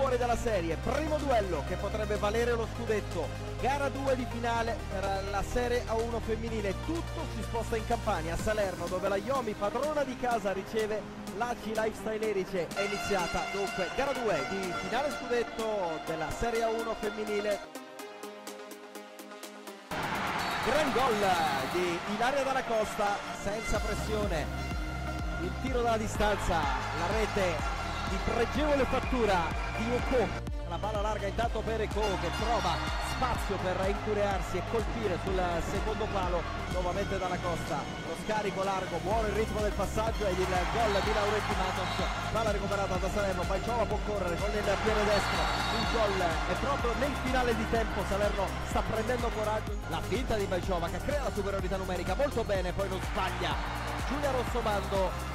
fuori dalla serie. Primo duello che potrebbe valere lo scudetto. Gara 2 di finale per la Serie A1 femminile. Tutto si sposta in Campania, a Salerno, dove la Iomi, padrona di casa, riceve l'Aci Lifestyle Erice. È iniziata dunque gara 2 di finale scudetto della Serie A1 femminile. Gran gol di Ilaria Dalla Costa, senza pressione. Il tiro dalla distanza, la rete di pregevole fattura di Oko. La palla larga intanto per Eko che trova spazio per incurearsi e colpire sul secondo palo nuovamente dalla costa. Lo scarico largo, buono il ritmo del passaggio ed il gol di Laurenti Matos. Palla recuperata da Salerno, Paiciova può correre con il piede destro. Il gol è proprio nel finale di tempo. Salerno sta prendendo coraggio. La finta di Paiciova che crea la superiorità numerica molto bene, poi non sbaglia. Giulia Rossomando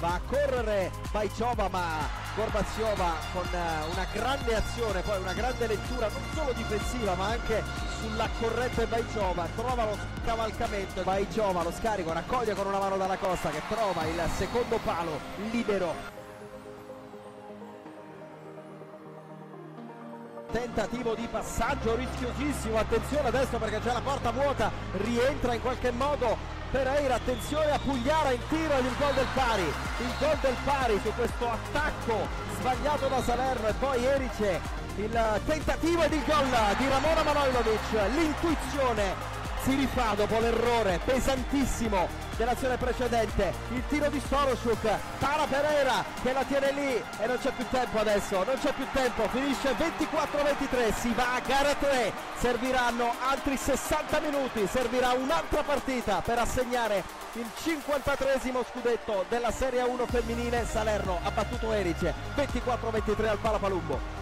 va a correre Paiciova ma Gorbaziova con una grande azione, poi una grande lettura non solo difensiva ma anche sulla corrente Baiciova, trova lo scavalcamento, Baiciova lo scarico, raccoglie con una mano dalla costa che trova il secondo palo libero. Tentativo di passaggio rischiosissimo, attenzione adesso perché c'è la porta vuota, rientra in qualche modo Pereira, attenzione a Pugliara in tiro ed il gol del pari, il gol del pari su questo attacco sbagliato da Salerno e poi Erice, il tentativo ed il gol di Ramona Manojlovic, l'intuizione si rifà dopo l'errore pesantissimo dell'azione precedente. Il tiro di Soroshuk Tara Pereira che la tiene lì e non c'è più tempo adesso non c'è più tempo finisce 24-23 si va a gara 3 serviranno altri 60 minuti servirà un'altra partita per assegnare il 53 scudetto della Serie 1 femminile. Salerno ha battuto Erice 24-23 al Palapalumbo